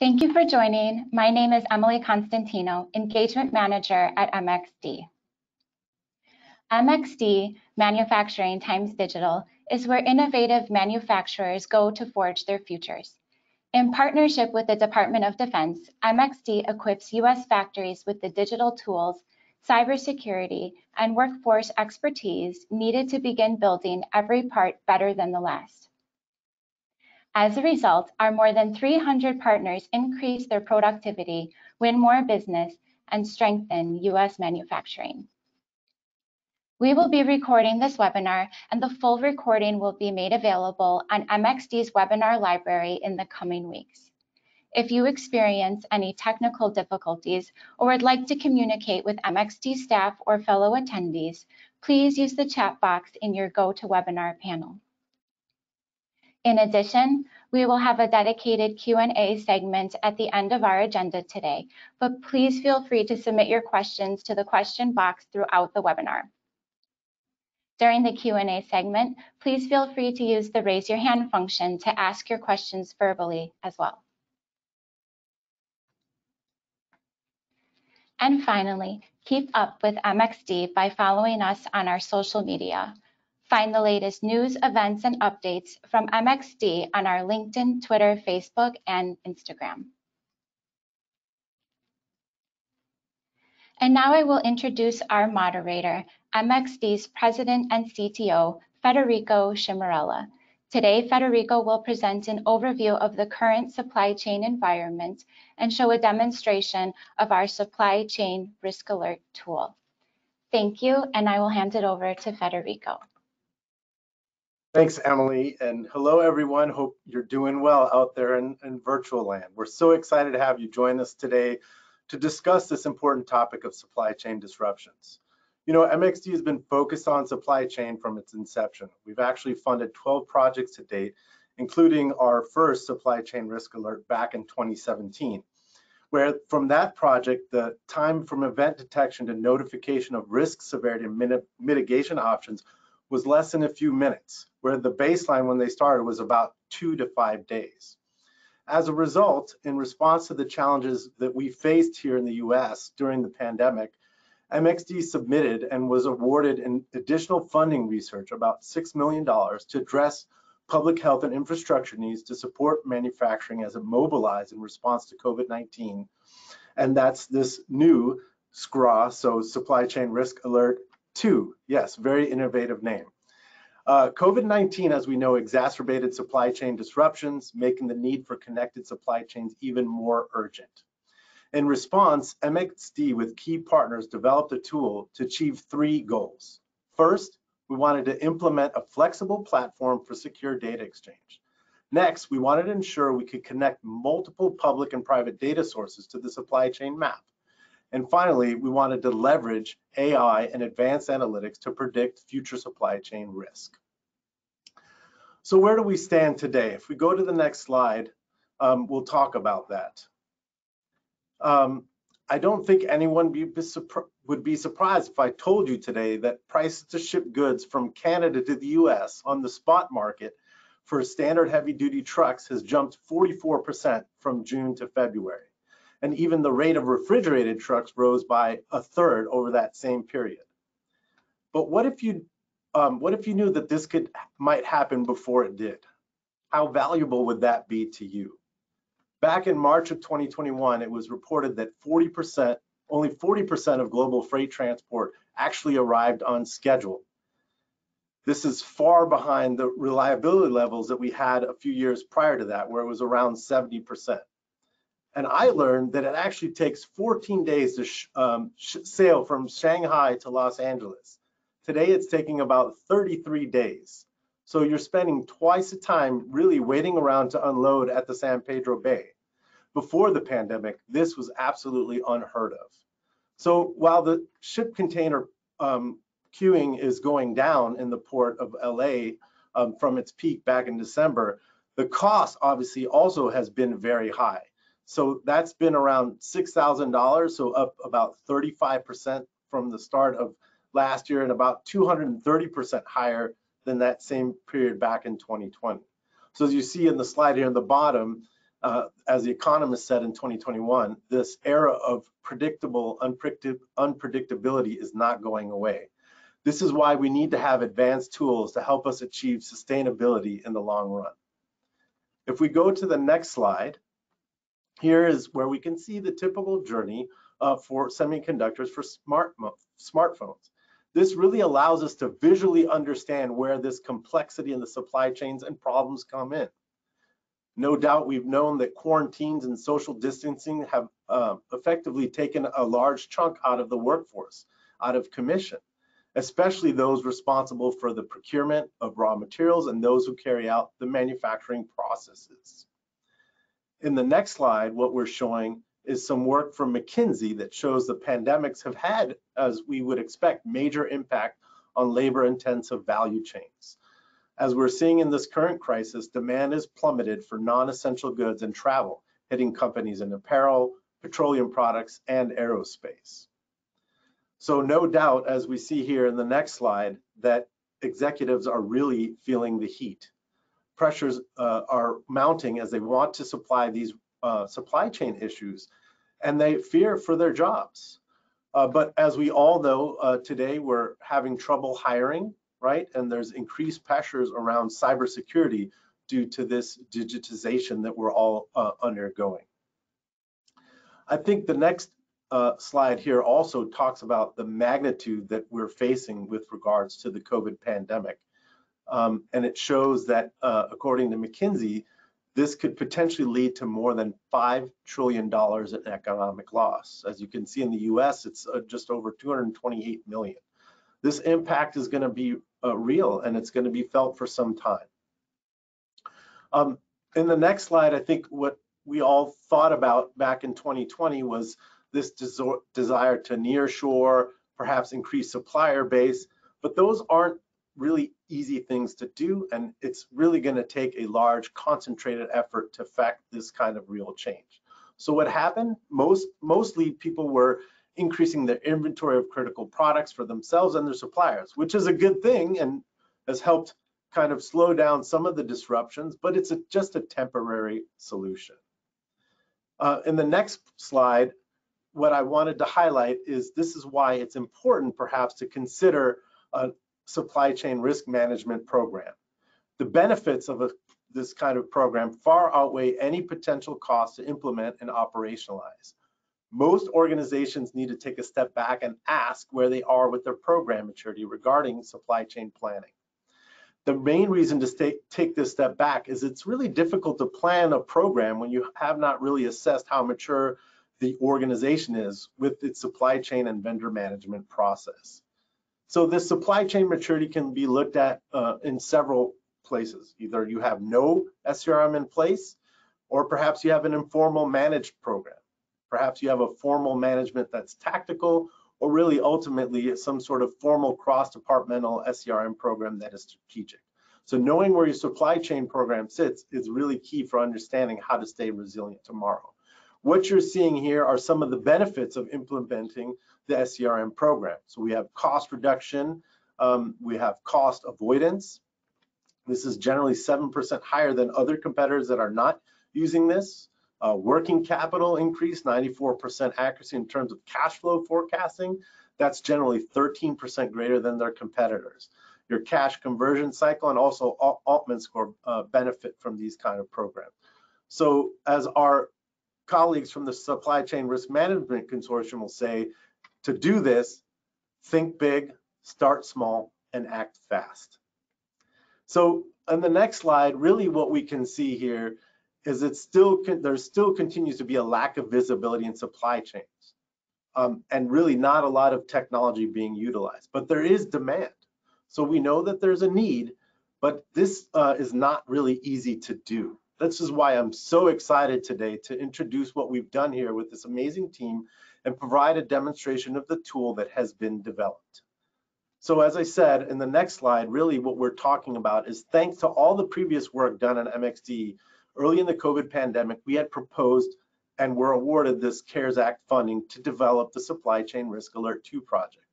Thank you for joining. My name is Emily Constantino, Engagement Manager at MXD. MXD, Manufacturing Times Digital, is where innovative manufacturers go to forge their futures. In partnership with the Department of Defense, MXD equips U.S. factories with the digital tools, cybersecurity, and workforce expertise needed to begin building every part better than the last. As a result, our more than 300 partners increase their productivity, win more business, and strengthen U.S. manufacturing. We will be recording this webinar and the full recording will be made available on MXD's webinar library in the coming weeks. If you experience any technical difficulties or would like to communicate with MXD staff or fellow attendees, please use the chat box in your GoToWebinar panel. In addition, we will have a dedicated Q&A segment at the end of our agenda today, but please feel free to submit your questions to the question box throughout the webinar. During the Q&A segment, please feel free to use the raise your hand function to ask your questions verbally as well. And finally, keep up with MXD by following us on our social media. Find the latest news, events, and updates from MXD on our LinkedIn, Twitter, Facebook, and Instagram. And now I will introduce our moderator, MXD's President and CTO, Federico Sciammarella. Today, Federico will present an overview of the current supply chain environment and show a demonstration of our supply chain risk alert tool. Thank you, and I will hand it over to Federico. Thanks, Emily, and hello, everyone. Hope you're doing well out there in, in virtual land. We're so excited to have you join us today to discuss this important topic of supply chain disruptions. You know, MXD has been focused on supply chain from its inception. We've actually funded 12 projects to date, including our first supply chain risk alert back in 2017, where from that project, the time from event detection to notification of risk severity and mitigation options was less than a few minutes, where the baseline when they started was about two to five days. As a result, in response to the challenges that we faced here in the US during the pandemic, MXD submitted and was awarded an additional funding research, about $6 million, to address public health and infrastructure needs to support manufacturing as it mobilized in response to COVID-19. And that's this new SCRA, so Supply Chain Risk Alert 2. Yes, very innovative name. Uh, COVID-19, as we know, exacerbated supply chain disruptions, making the need for connected supply chains even more urgent. In response, MXD with key partners developed a tool to achieve three goals. First, we wanted to implement a flexible platform for secure data exchange. Next, we wanted to ensure we could connect multiple public and private data sources to the supply chain map. And finally, we wanted to leverage AI and advanced analytics to predict future supply chain risk. So where do we stand today? If we go to the next slide, um, we'll talk about that. Um, I don't think anyone be, be would be surprised if I told you today that prices to ship goods from Canada to the US on the spot market for standard heavy duty trucks has jumped 44% from June to February. And even the rate of refrigerated trucks rose by a third over that same period. But what if you um, what if you knew that this could might happen before it did? How valuable would that be to you? Back in March of 2021, it was reported that 40%, only 40% of global freight transport actually arrived on schedule. This is far behind the reliability levels that we had a few years prior to that, where it was around 70%. And I learned that it actually takes 14 days to um, sail from Shanghai to Los Angeles. Today, it's taking about 33 days. So you're spending twice the time really waiting around to unload at the San Pedro Bay. Before the pandemic, this was absolutely unheard of. So while the ship container um, queuing is going down in the port of LA um, from its peak back in December, the cost obviously also has been very high. So that's been around $6,000, so up about 35% from the start of last year and about 230% higher than that same period back in 2020. So as you see in the slide here in the bottom, uh, as the economist said in 2021, this era of predictable unpredictability is not going away. This is why we need to have advanced tools to help us achieve sustainability in the long run. If we go to the next slide, here is where we can see the typical journey uh, for semiconductors for smart smartphones. This really allows us to visually understand where this complexity in the supply chains and problems come in. No doubt we've known that quarantines and social distancing have uh, effectively taken a large chunk out of the workforce, out of commission, especially those responsible for the procurement of raw materials and those who carry out the manufacturing processes. In the next slide, what we're showing is some work from McKinsey that shows the pandemics have had, as we would expect, major impact on labor intensive value chains. As we're seeing in this current crisis, demand is plummeted for non-essential goods and travel, hitting companies in apparel, petroleum products, and aerospace. So no doubt, as we see here in the next slide, that executives are really feeling the heat. Pressures uh, are mounting as they want to supply these uh, supply chain issues, and they fear for their jobs. Uh, but as we all know, uh, today we're having trouble hiring right? And there's increased pressures around cybersecurity due to this digitization that we're all uh, undergoing. I think the next uh, slide here also talks about the magnitude that we're facing with regards to the COVID pandemic. Um, and it shows that uh, according to McKinsey, this could potentially lead to more than $5 trillion in economic loss. As you can see in the US, it's uh, just over 228 million. This impact is gonna be uh, real and it's going to be felt for some time. Um, in the next slide, I think what we all thought about back in 2020 was this desire to nearshore, perhaps increase supplier base, but those aren't really easy things to do, and it's really going to take a large concentrated effort to affect this kind of real change. So what happened? Most mostly people were increasing their inventory of critical products for themselves and their suppliers, which is a good thing and has helped kind of slow down some of the disruptions, but it's a, just a temporary solution. Uh, in the next slide, what I wanted to highlight is this is why it's important perhaps to consider a supply chain risk management program. The benefits of a, this kind of program far outweigh any potential cost to implement and operationalize most organizations need to take a step back and ask where they are with their program maturity regarding supply chain planning. The main reason to stay, take this step back is it's really difficult to plan a program when you have not really assessed how mature the organization is with its supply chain and vendor management process. So this supply chain maturity can be looked at uh, in several places. Either you have no SCRM in place, or perhaps you have an informal managed program. Perhaps you have a formal management that's tactical, or really ultimately some sort of formal cross-departmental SCRM program that is strategic. So knowing where your supply chain program sits is really key for understanding how to stay resilient tomorrow. What you're seeing here are some of the benefits of implementing the SCRM program. So we have cost reduction, um, we have cost avoidance. This is generally 7% higher than other competitors that are not using this. Uh, working capital increase, 94% accuracy in terms of cash flow forecasting. That's generally 13% greater than their competitors. Your cash conversion cycle and also Altman score uh, benefit from these kind of programs. So as our colleagues from the Supply Chain Risk Management Consortium will say, to do this, think big, start small, and act fast. So on the next slide, really what we can see here is it still there still continues to be a lack of visibility in supply chains um, and really not a lot of technology being utilized but there is demand so we know that there's a need but this uh, is not really easy to do this is why i'm so excited today to introduce what we've done here with this amazing team and provide a demonstration of the tool that has been developed so as I said in the next slide, really what we're talking about is thanks to all the previous work done on MXD, early in the COVID pandemic, we had proposed and were awarded this CARES Act funding to develop the Supply Chain Risk Alert 2 project.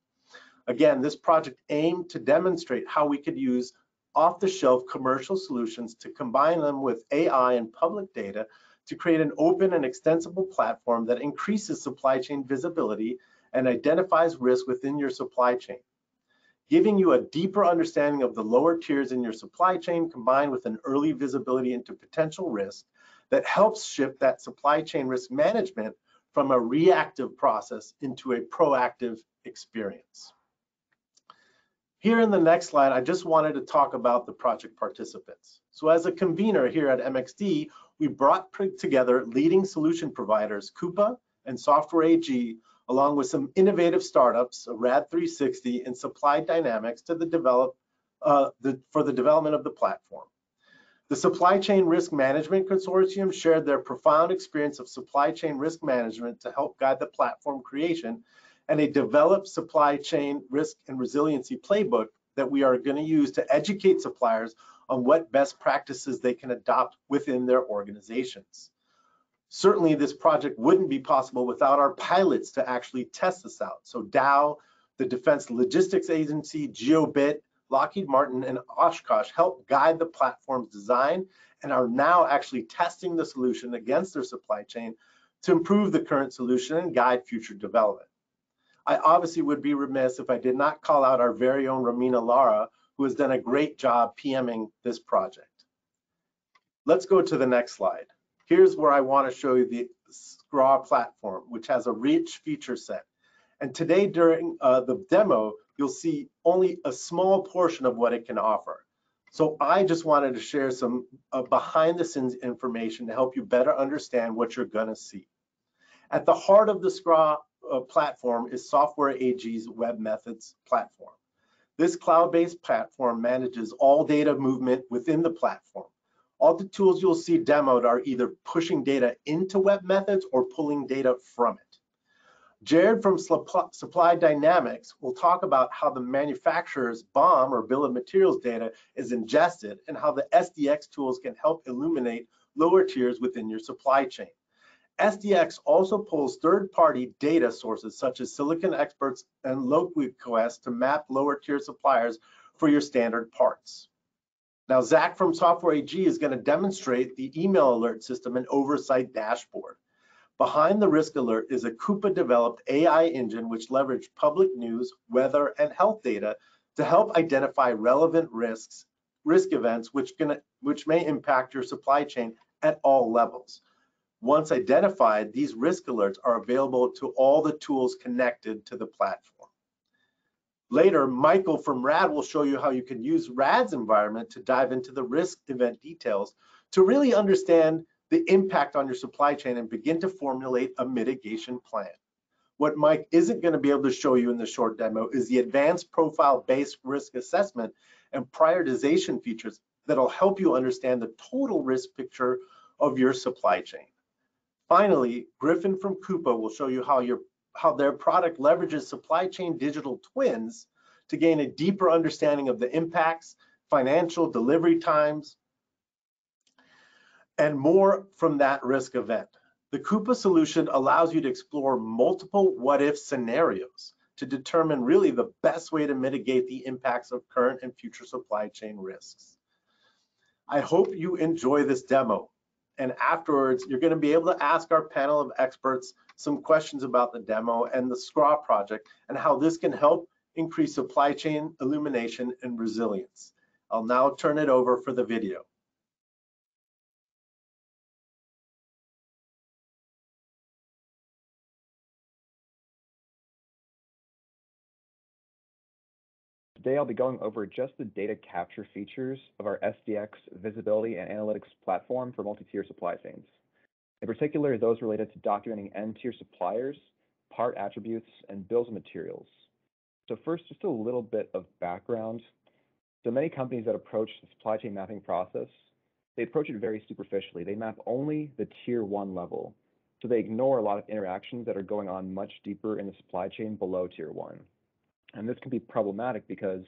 Again, this project aimed to demonstrate how we could use off-the-shelf commercial solutions to combine them with AI and public data to create an open and extensible platform that increases supply chain visibility and identifies risk within your supply chain, giving you a deeper understanding of the lower tiers in your supply chain combined with an early visibility into potential risk that helps shift that supply chain risk management from a reactive process into a proactive experience. Here in the next slide, I just wanted to talk about the project participants. So as a convener here at MXD, we brought together leading solution providers, Coupa and Software AG, along with some innovative startups, RAAD360 and Supply Dynamics to the develop, uh, the, for the development of the platform. The Supply Chain Risk Management Consortium shared their profound experience of supply chain risk management to help guide the platform creation and a developed supply chain risk and resiliency playbook that we are going to use to educate suppliers on what best practices they can adopt within their organizations. Certainly, this project wouldn't be possible without our pilots to actually test this out. So Dow, the Defense Logistics Agency, GeoBit, Lockheed Martin, and Oshkosh helped guide the platform's design and are now actually testing the solution against their supply chain to improve the current solution and guide future development. I obviously would be remiss if I did not call out our very own Ramina Lara, who has done a great job PMing this project. Let's go to the next slide. Here's where I want to show you the SCRA platform, which has a rich feature set. And today during uh, the demo, you'll see only a small portion of what it can offer. So I just wanted to share some uh, behind the scenes information to help you better understand what you're gonna see. At the heart of the SCRA uh, platform is Software AG's webMethods platform. This cloud-based platform manages all data movement within the platform. All the tools you'll see demoed are either pushing data into webMethods or pulling data from it. Jared from Supply Dynamics will talk about how the manufacturer's BOM or bill of materials data is ingested and how the SDX tools can help illuminate lower tiers within your supply chain. SDX also pulls third-party data sources such as Silicon Experts and LoQuest to map lower tier suppliers for your standard parts. Now, Zach from Software AG is going to demonstrate the email alert system and oversight dashboard. Behind the risk alert is a Coupa developed AI engine which leveraged public news, weather, and health data to help identify relevant risks, risk events which, can, which may impact your supply chain at all levels. Once identified, these risk alerts are available to all the tools connected to the platform. Later, Michael from RAAD will show you how you can use RAAD's environment to dive into the risk event details to really understand the impact on your supply chain and begin to formulate a mitigation plan. What Mike isn't going to be able to show you in the short demo is the advanced profile-based risk assessment and prioritization features that'll help you understand the total risk picture of your supply chain. Finally, Griffin from Coupa will show you how, your, how their product leverages supply chain digital twins to gain a deeper understanding of the impacts, financial delivery times, and more from that risk event. The Coupa solution allows you to explore multiple what if scenarios to determine really the best way to mitigate the impacts of current and future supply chain risks. I hope you enjoy this demo. And afterwards, you're going to be able to ask our panel of experts some questions about the demo and the SCRA project and how this can help increase supply chain illumination and resilience. I'll now turn it over for the video. Today I'll be going over just the data capture features of our SDX visibility and analytics platform for multi-tier supply chains. In particular, those related to documenting end-tier suppliers, part attributes, and bills of materials. So first, just a little bit of background. So many companies that approach the supply chain mapping process, they approach it very superficially. They map only the tier one level. So they ignore a lot of interactions that are going on much deeper in the supply chain below tier one. And this can be problematic because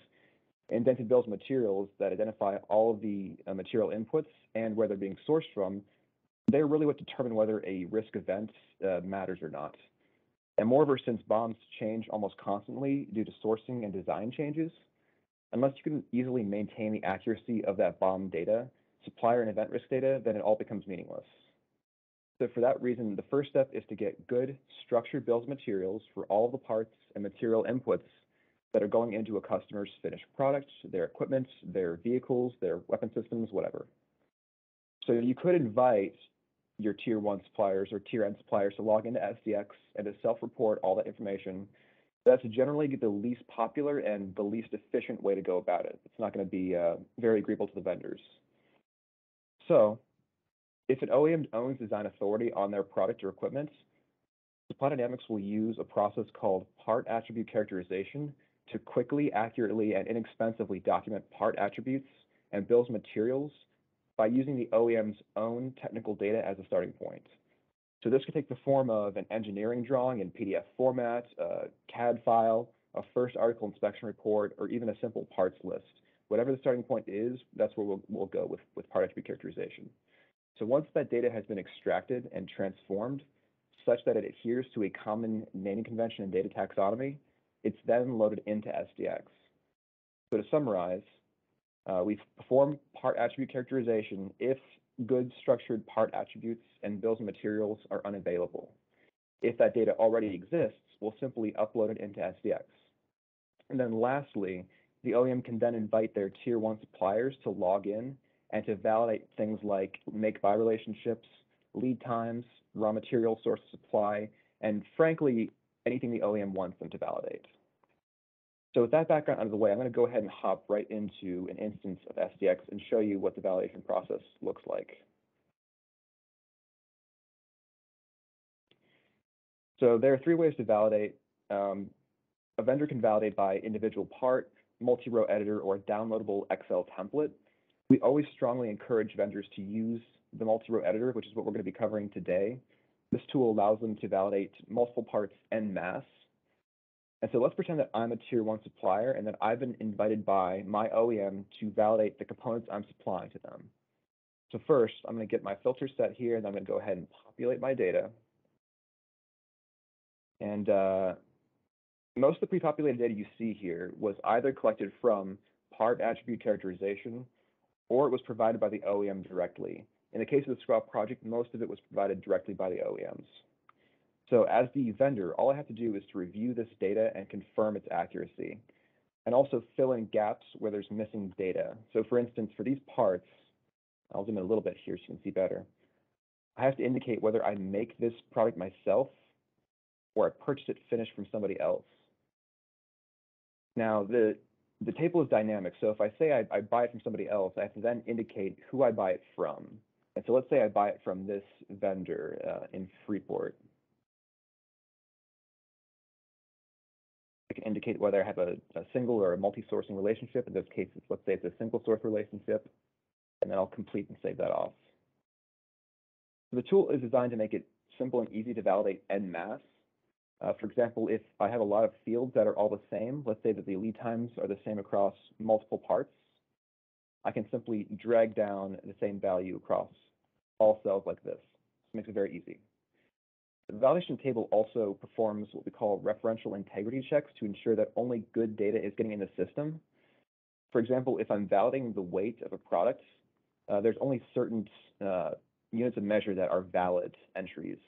indented bills materials that identify all of the uh, material inputs and where they're being sourced from, they're really what determine whether a risk event uh, matters or not. And moreover, since BOMs change almost constantly due to sourcing and design changes, unless you can easily maintain the accuracy of that BOM data, supplier and event risk data, then it all becomes meaningless. So for that reason, the first step is to get good structured bills materials for all the parts and material inputs that are going into a customer's finished product, their equipment, their vehicles, their weapon systems, whatever. So you could invite your tier one suppliers or tier N suppliers to log into SDX and to self-report all that information. That's generally the least popular and the least efficient way to go about it. It's not going to be uh, very agreeable to the vendors. So if an OEM owns design authority on their product or equipment, Supply Dynamics will use a process called part attribute characterization to quickly, accurately, and inexpensively document part attributes and bills materials by using the OEM's own technical data as a starting point. So this could take the form of an engineering drawing in PDF format, a CAD file, a first article inspection report, or even a simple parts list. Whatever the starting point is, that's where we'll, we'll go with, with part attribute characterization. So once that data has been extracted and transformed such that it adheres to a common naming convention and data taxonomy, it's then loaded into SDX. So to summarize, uh, we perform part attribute characterization if good structured part attributes and bills of materials are unavailable. If that data already exists, we'll simply upload it into SDX. And then lastly, the OEM can then invite their tier one suppliers to log in and to validate things like make-buy relationships, lead times, raw material source supply, and frankly, anything the OEM wants them to validate. So with that background out of the way, I'm going to go ahead and hop right into an instance of SDX and show you what the validation process looks like. So there are three ways to validate. Um, a vendor can validate by individual part, multi-row editor, or downloadable Excel template. We always strongly encourage vendors to use the multi-row editor, which is what we're going to be covering today. This tool allows them to validate multiple parts en masse and so let's pretend that I'm a tier one supplier and that I've been invited by my OEM to validate the components I'm supplying to them. So first, I'm going to get my filter set here, and I'm going to go ahead and populate my data. And uh, most of the pre-populated data you see here was either collected from part attribute characterization, or it was provided by the OEM directly. In the case of the SCRA project, most of it was provided directly by the OEMs. So as the vendor, all I have to do is to review this data and confirm its accuracy, and also fill in gaps where there's missing data. So for instance, for these parts, I'll zoom in a little bit here so you can see better. I have to indicate whether I make this product myself or I purchase it finished from somebody else. Now, the, the table is dynamic, so if I say I, I buy it from somebody else, I have to then indicate who I buy it from. And so let's say I buy it from this vendor uh, in Freeport. I can indicate whether I have a, a single or a multi-sourcing relationship. In this case, let's say it's a single source relationship, and then I'll complete and save that off. So the tool is designed to make it simple and easy to validate en masse. Uh, for example, if I have a lot of fields that are all the same, let's say that the lead times are the same across multiple parts, I can simply drag down the same value across all cells like this. This makes it very easy. The validation table also performs what we call referential integrity checks to ensure that only good data is getting in the system. For example, if I'm validating the weight of a product, uh, there's only certain uh, units of measure that are valid entries.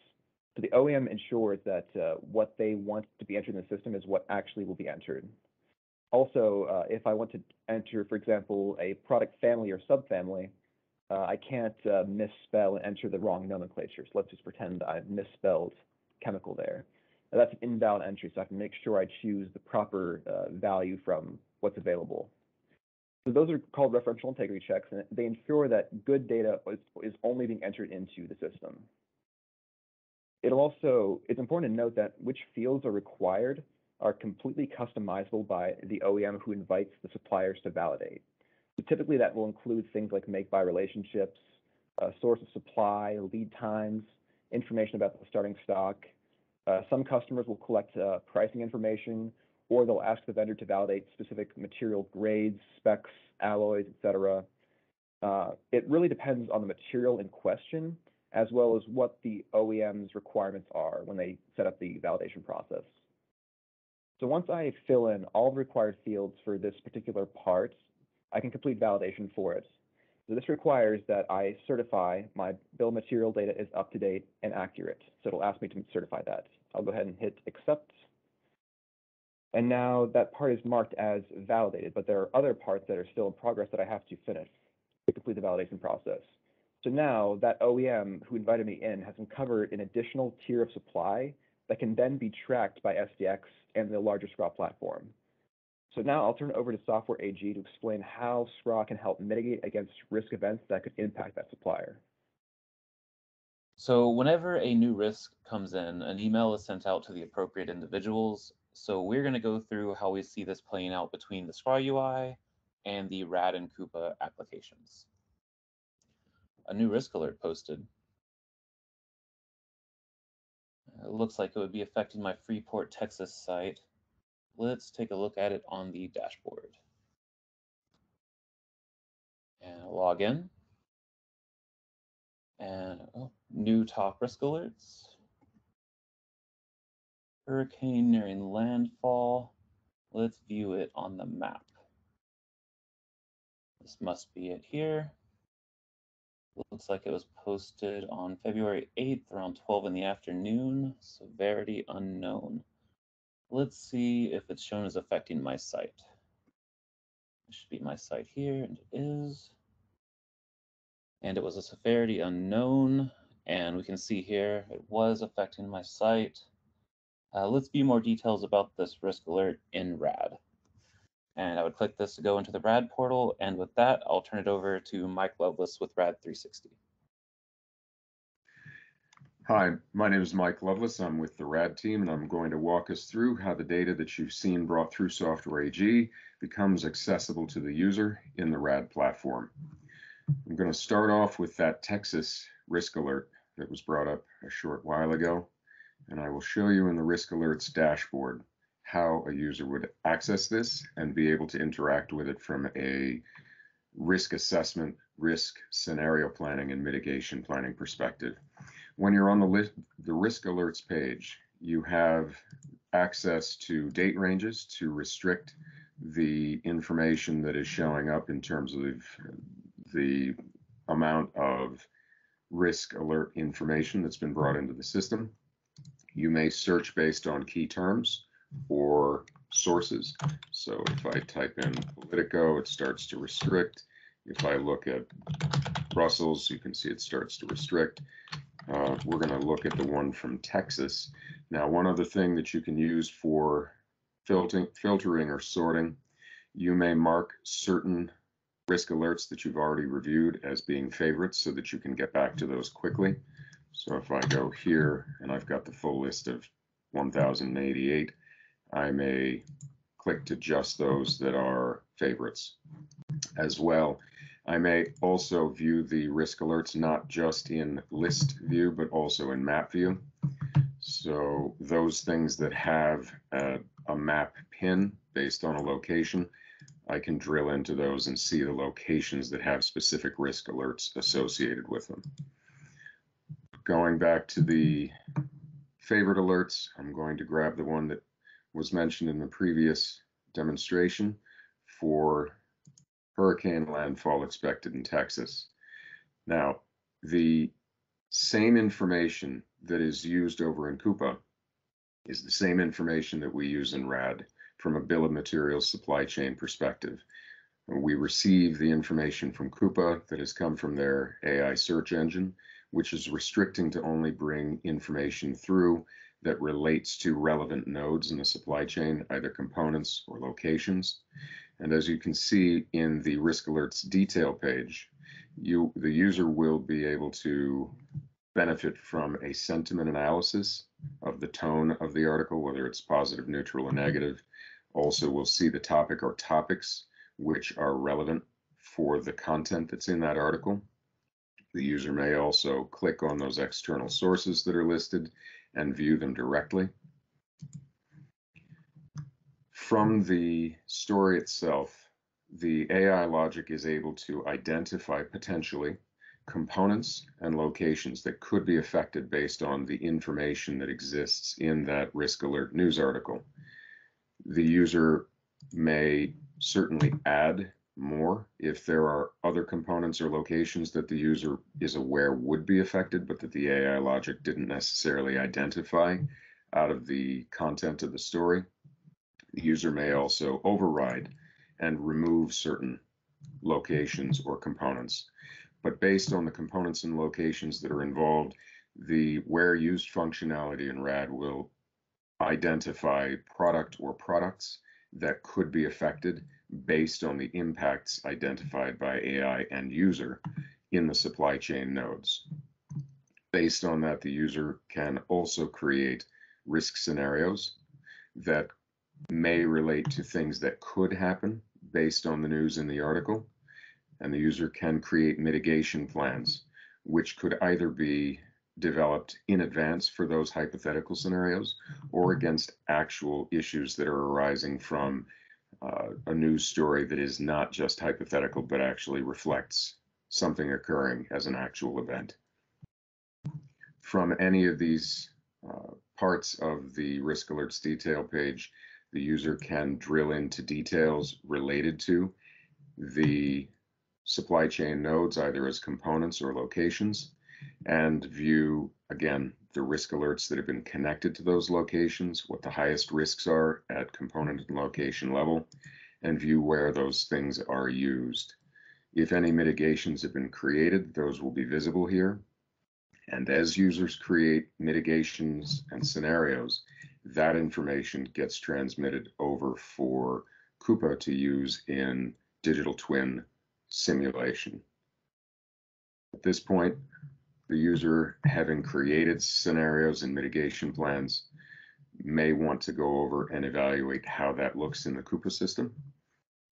So the OEM ensures that uh, what they want to be entered in the system is what actually will be entered. Also, uh, if I want to enter, for example, a product family or subfamily, uh, I can't uh, misspell and enter the wrong nomenclature. So let's just pretend I misspelled chemical there. Now, that's an invalid entry, so I have to make sure I choose the proper uh, value from what's available. So those are called referential integrity checks, and they ensure that good data is, is only being entered into the system. It'll also, it's important to note that which fields are required are completely customizable by the OEM who invites the suppliers to validate. Typically that will include things like make-buy relationships, uh, source of supply, lead times, information about the starting stock. Uh, some customers will collect uh, pricing information, or they'll ask the vendor to validate specific material grades, specs, alloys, etc. Uh, it really depends on the material in question, as well as what the OEM's requirements are when they set up the validation process. So once I fill in all the required fields for this particular part, I can complete validation for it. So this requires that I certify my bill of material data is up to date and accurate. So it'll ask me to certify that. I'll go ahead and hit accept. And now that part is marked as validated, but there are other parts that are still in progress that I have to finish to complete the validation process. So now that OEM who invited me in has uncovered an additional tier of supply that can then be tracked by SDX and the larger SCRA platform. So now I'll turn it over to Software AG to explain how SCRA can help mitigate against risk events that could impact that supplier. So whenever a new risk comes in, an email is sent out to the appropriate individuals. So we're going to go through how we see this playing out between the SCRA UI and the RAAD and Coupa applications. A new risk alert posted. It looks like it would be affecting my Freeport, Texas site. Let's take a look at it on the dashboard. And log in. And oh, new top risk alerts. Hurricane nearing landfall. Let's view it on the map. This must be it here. Looks like it was posted on February 8th around 12 in the afternoon. Severity unknown. Let's see if it's shown as affecting my site. It should be my site here, and it is. And it was a severity unknown, and we can see here it was affecting my site. Uh, let's view more details about this risk alert in RAAD. And I would click this to go into the RAAD portal, and with that, I'll turn it over to Mike Loveless with RAAD 360. Hi, my name is Mike Loveless. I'm with the RAAD team, and I'm going to walk us through how the data that you've seen brought through Software AG becomes accessible to the user in the RAAD platform. I'm going to start off with that Texas risk alert that was brought up a short while ago, and I will show you in the risk alerts dashboard how a user would access this and be able to interact with it from a risk assessment, risk scenario planning, and mitigation planning perspective. When you're on the list, the risk alerts page, you have access to date ranges to restrict the information that is showing up in terms of the amount of risk alert information that's been brought into the system. You may search based on key terms or sources. So if I type in Politico, it starts to restrict. If I look at Brussels, you can see it starts to restrict. Uh, we're going to look at the one from Texas. Now, one other thing that you can use for filtering, filtering or sorting, you may mark certain risk alerts that you've already reviewed as being favorites so that you can get back to those quickly. So if I go here and I've got the full list of 1088, I may click to just those that are favorites as well. I may also view the risk alerts not just in list view, but also in map view. So those things that have a, a, map pin based on a location, I can drill into those and see the locations that have specific risk alerts associated with them. Going back to the favorite alerts, I'm going to grab the one that was mentioned in the previous demonstration for hurricane landfall expected in Texas. Now, the same information that is used over in Coupa is the same information that we use in RAAD from a bill of materials supply chain perspective. We receive the information from Coupa that has come from their AI search engine, which is restricting to only bring information through that relates to relevant nodes in the supply chain, either components or locations. And as you can see in the risk alerts detail page, you the user will be able to benefit from a sentiment analysis of the tone of the article, whether it's positive, neutral, or negative. Also, we'll see the topic or topics which are relevant for the content that's in that article. The user may also click on those external sources that are listed and view them directly. From the story itself, the AI logic is able to identify potentially components and locations that could be affected based on the information that exists in that risk alert news article. The user may certainly add more if there are other components or locations that the user is aware would be affected, but that the AI logic didn't necessarily identify out of the content of the story. The user may also override and remove certain locations or components. But based on the components and locations that are involved, the where used functionality in RAAD will identify product or products that could be affected based on the impacts identified by AI and user in the supply chain nodes. Based on that, the user can also create risk scenarios that may relate to things that could happen based on the news in the article. And the user can create mitigation plans, which could either be developed in advance for those hypothetical scenarios or against actual issues that are arising from uh, a news story that is not just hypothetical, but actually reflects something occurring as an actual event. From any of these uh, parts of the risk alerts detail page, the user can drill into details related to the supply chain nodes, either as components or locations, and view, again, the risk alerts that have been connected to those locations, what the highest risks are at component and location level, and view where those things are used. If any mitigations have been created, those will be visible here. And as users create mitigations and scenarios, that information gets transmitted over for Coupa to use in digital twin simulation. At this point, the user having created scenarios and mitigation plans may want to go over and evaluate how that looks in the Coupa system.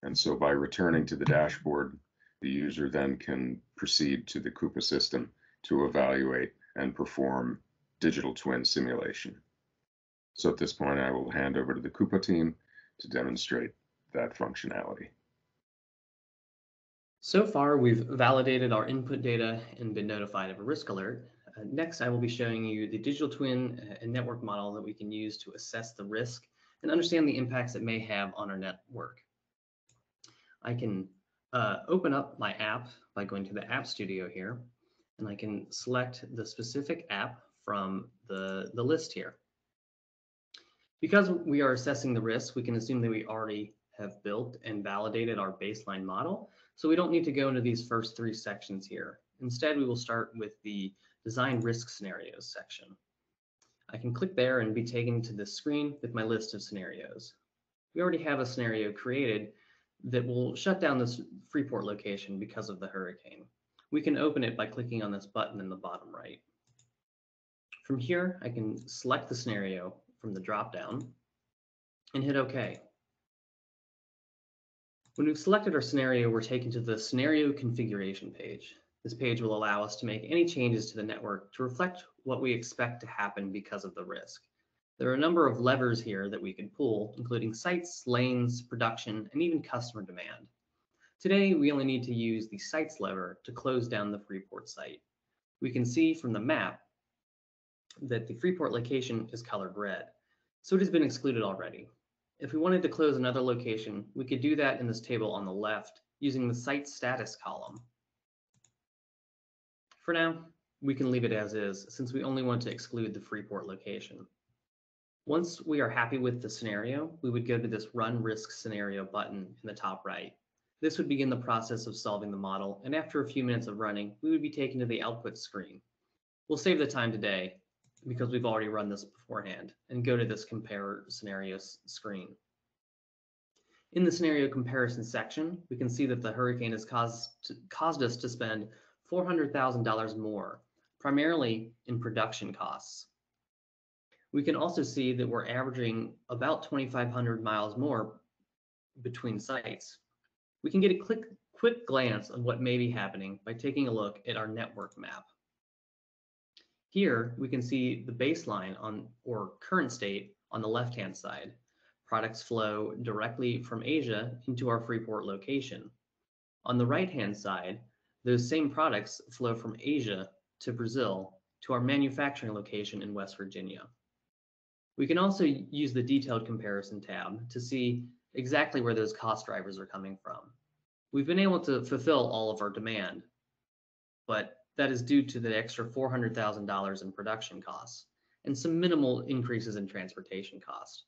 And so by returning to the dashboard, the user then can proceed to the Coupa system to evaluate and perform digital twin simulation. So at this point, I will hand over to the Coupa team to demonstrate that functionality. So far, we've validated our input data and been notified of a risk alert. Uh, next, I will be showing you the digital twin uh, and network model that we can use to assess the risk and understand the impacts it may have on our network. I can uh, open up my app by going to the App Studio here, and I can select the specific app from the, the list here. Because we are assessing the risk, we can assume that we already have built and validated our baseline model. So we don't need to go into these first three sections here. Instead, we will start with the design risk scenarios section. I can click there and be taken to this screen with my list of scenarios. We already have a scenario created that will shut down this Freeport location because of the hurricane. We can open it by clicking on this button in the bottom right. From here, I can select the scenario from the dropdown and hit OK. When we've selected our scenario, we're taken to the scenario configuration page. This page will allow us to make any changes to the network to reflect what we expect to happen because of the risk. There are a number of levers here that we can pull, including sites, lanes, production, and even customer demand. Today, we only need to use the sites lever to close down the Freeport site. We can see from the map that the Freeport location is colored red, so it has been excluded already. If we wanted to close another location, we could do that in this table on the left using the site status column. For now, we can leave it as is since we only want to exclude the Freeport location. Once we are happy with the scenario, we would go to this Run Risk Scenario button in the top right. This would begin the process of solving the model, and after a few minutes of running, we would be taken to the output screen. We'll save the time today because we've already run this beforehand and go to this compare scenarios screen. In the scenario comparison section, we can see that the hurricane has caused, caused us to spend $400,000 more, primarily in production costs. We can also see that we're averaging about 2,500 miles more between sites. We can get a quick, quick glance of what may be happening by taking a look at our network map. Here, we can see the baseline on or current state on the left-hand side. Products flow directly from Asia into our Freeport location. On the right-hand side, those same products flow from Asia to Brazil to our manufacturing location in West Virginia. We can also use the detailed comparison tab to see exactly where those cost drivers are coming from. We've been able to fulfill all of our demand, but that is due to the extra $400,000 in production costs and some minimal increases in transportation costs.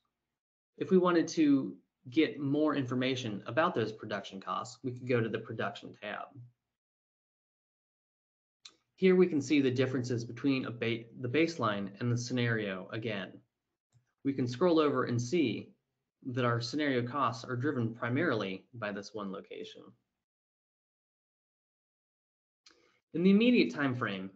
If we wanted to get more information about those production costs, we could go to the production tab. Here we can see the differences between ba the baseline and the scenario again. We can scroll over and see that our scenario costs are driven primarily by this one location. In the immediate time frame,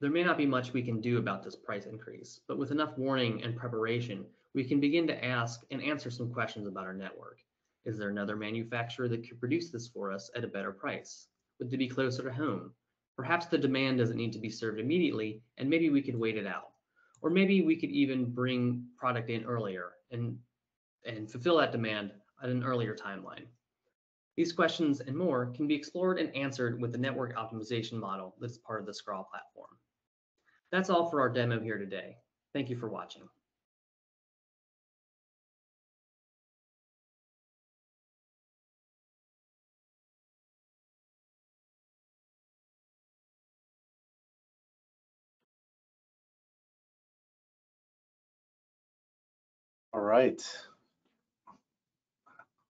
there may not be much we can do about this price increase, but with enough warning and preparation, we can begin to ask and answer some questions about our network. Is there another manufacturer that could produce this for us at a better price? Would they be closer to home? Perhaps the demand doesn't need to be served immediately, and maybe we could wait it out. Or maybe we could even bring product in earlier and, and fulfill that demand at an earlier timeline. These questions and more can be explored and answered with the network optimization model that's part of the SCRA platform. That's all for our demo here today. Thank you for watching. All right.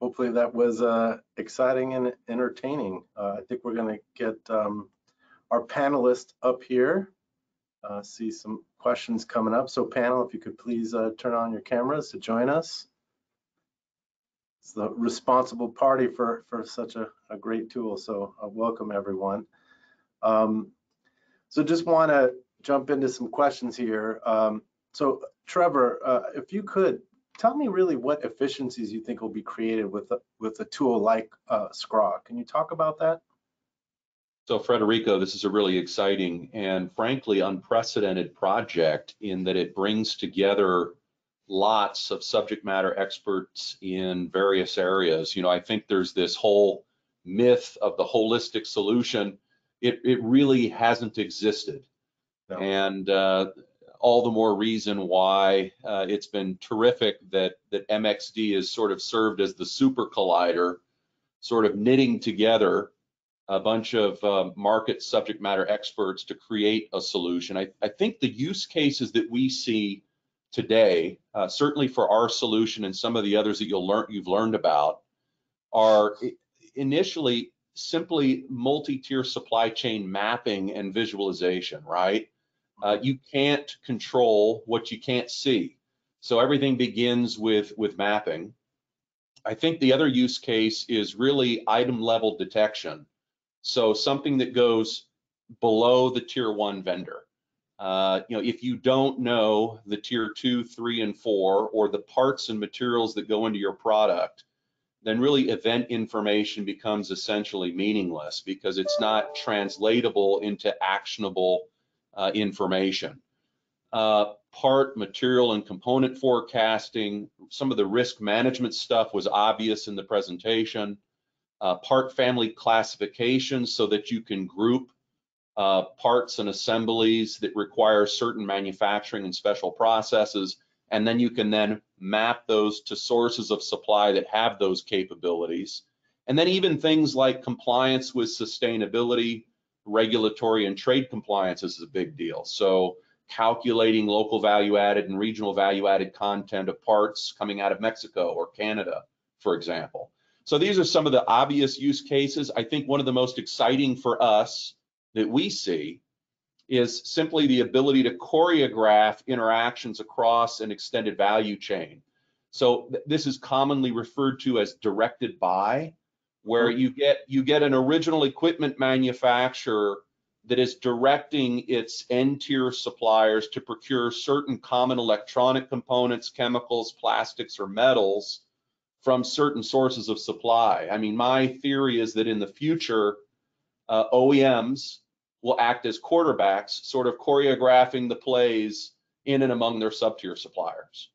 Hopefully that was uh, exciting and entertaining. Uh, I think we're going to get um, our panelists up here. Uh, see some questions coming up. So panel, if you could please uh, turn on your cameras to join us. It's the responsible party for, for such a, a great tool. So uh, welcome everyone. Um, so just want to jump into some questions here. Um, so Trevor, uh, if you could tell me really what efficiencies you think will be created with a, with a tool like uh, SCRA. Can you talk about that? So Frederico, this is a really exciting and frankly unprecedented project in that it brings together lots of subject matter experts in various areas. You know, I think there's this whole myth of the holistic solution. It, it really hasn't existed. No. And uh, all the more reason why uh, it's been terrific that that MXD has sort of served as the super collider, sort of knitting together a bunch of uh, market subject matter experts to create a solution. I, I think the use cases that we see today, uh, certainly for our solution and some of the others that you'll learn you've learned about, are initially simply multi-tier supply chain mapping and visualization, right? Uh, you can't control what you can't see. So everything begins with, with mapping. I think the other use case is really item level detection. So something that goes below the tier one vendor. Uh, you know, if you don't know the tier two, three, and four, or the parts and materials that go into your product, then really event information becomes essentially meaningless because it's not translatable into actionable uh, information. Uh, part, material, and component forecasting. Some of the risk management stuff was obvious in the presentation. Uh, part family classification so that you can group uh, parts and assemblies that require certain manufacturing and special processes. And then you can then map those to sources of supply that have those capabilities. And then even things like compliance with sustainability, regulatory and trade compliance is a big deal. So calculating local value added and regional value added content of parts coming out of Mexico or Canada, for example. So these are some of the obvious use cases. I think one of the most exciting for us that we see is simply the ability to choreograph interactions across an extended value chain. So th this is commonly referred to as directed buy where mm-hmm. you get you get an original equipment manufacturer that is directing its end tier suppliers to procure certain common electronic components, chemicals, plastics, or metals from certain sources of supply. I mean, my theory is that in the future, uh, OEMs will act as quarterbacks, sort of choreographing the plays in and among their sub-tier suppliers.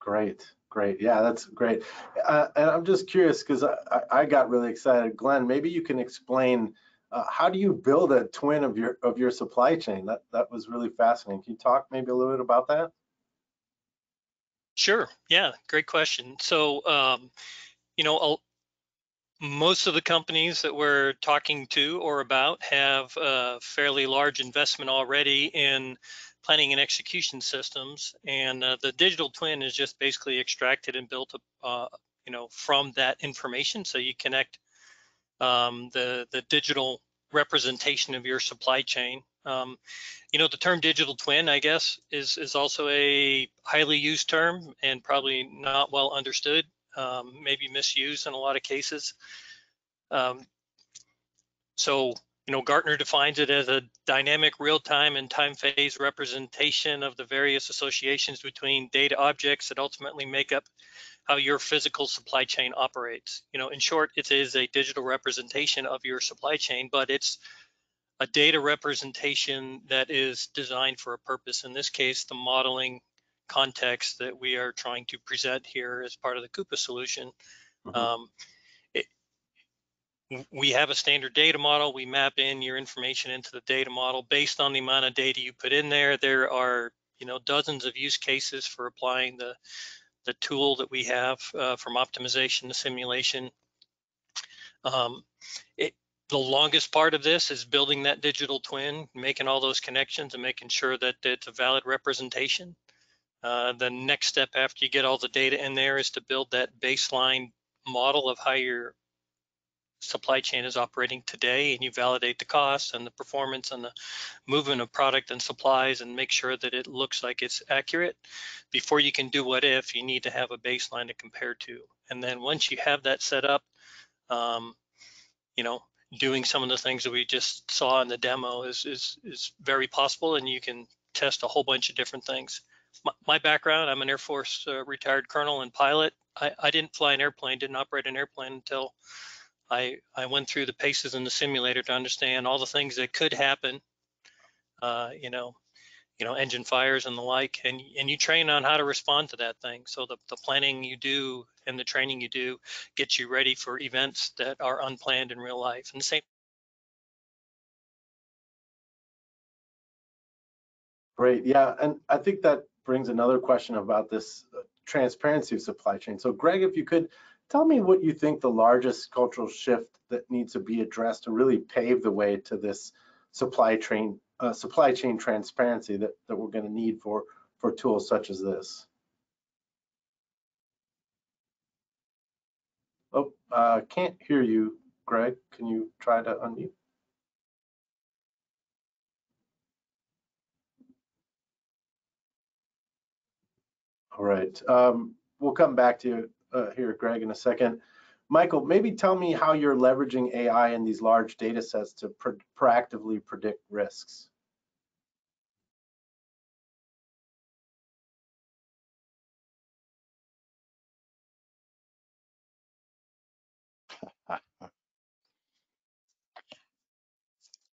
Great. Great. Yeah, that's great. Uh, and I'm just curious because I, I, got really excited. Glenn, maybe you can explain uh, how do you build a twin of your of your supply chain? That that was really fascinating. Can you talk maybe a little bit about that? Sure. Yeah, great question. So, um, you know, most of the companies that we're talking to or about have a fairly large investment already in planning and execution systems, and uh, the digital twin is just basically extracted and built, uh, you know, from that information. So you connect um, the the digital representation of your supply chain. Um, you know, the term digital twin, I guess, is is also a highly used term and probably not well understood, um, maybe misused in a lot of cases. Um, so you know, Gartner defines it as a dynamic real-time and time phase representation of the various associations between data objects that ultimately make up how your physical supply chain operates. You know, in short, it is a digital representation of your supply chain, but it's a data representation that is designed for a purpose. In this case, the modeling context that we are trying to present here as part of the Coupa solution. Mm -hmm. um, we have a standard data model. We map in your information into the data model based on the amount of data you put in there. There are, you know, dozens of use cases for applying the the tool that we have uh, from optimization to simulation. Um, it, the longest part of this is building that digital twin, making all those connections and making sure that it's a valid representation. Uh, the next step after you get all the data in there is to build that baseline model of how your supply chain is operating today and you validate the costs and the performance and the movement of product and supplies and make sure that it looks like it's accurate before you can do what if you need to have a baseline to compare to. And then once you have that set up um, you know doing some of the things that we just saw in the demo is is is very possible and you can test a whole bunch of different things. My, my background i'm an air force uh, retired colonel and pilot. I, I didn't fly an airplane didn't operate an airplane until I, I went through the paces in the simulator to understand all the things that could happen, uh, you know, you know, engine fires and the like, and, and you train on how to respond to that thing. So the, the planning you do and the training you do gets you ready for events that are unplanned in real life. And the same. Great, yeah, and I think that brings another question about this uh, transparency of supply chain. So Greg, if you could Tell me what you think the largest cultural shift that needs to be addressed to really pave the way to this supply chain uh, supply chain transparency that, that we're going to need for for tools such as this. Oh, uh, can't hear you, Greg. Can you try to unmute? All right, um, we'll come back to you uh, here, Greg, in a second. Michael, maybe tell me how you're leveraging AI in these large data sets to proactively predict risks.